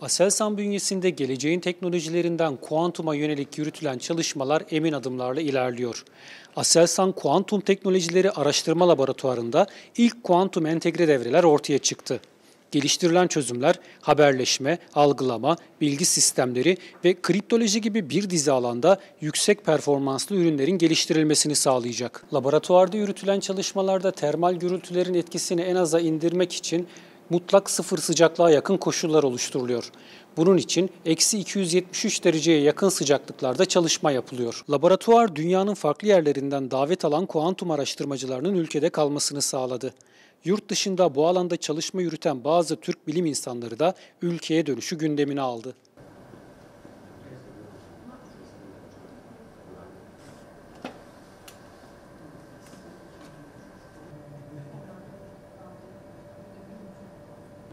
Aselsan bünyesinde geleceğin teknolojilerinden kuantuma yönelik yürütülen çalışmalar emin adımlarla ilerliyor. Aselsan Kuantum Teknolojileri Araştırma Laboratuvarı'nda ilk kuantum entegre devreler ortaya çıktı. Geliştirilen çözümler haberleşme, algılama, bilgi sistemleri ve kriptoloji gibi bir dizi alanda yüksek performanslı ürünlerin geliştirilmesini sağlayacak. Laboratuvarda yürütülen çalışmalarda termal gürültülerin etkisini en aza indirmek için mutlak sıfır sıcaklığa yakın koşullar oluşturuluyor. Bunun için eksi 273 dereceye yakın sıcaklıklarda çalışma yapılıyor. Laboratuvar dünyanın farklı yerlerinden davet alan kuantum araştırmacılarının ülkede kalmasını sağladı. Yurt dışında bu alanda çalışma yürüten bazı Türk bilim insanları da ülkeye dönüşü gündemine aldı.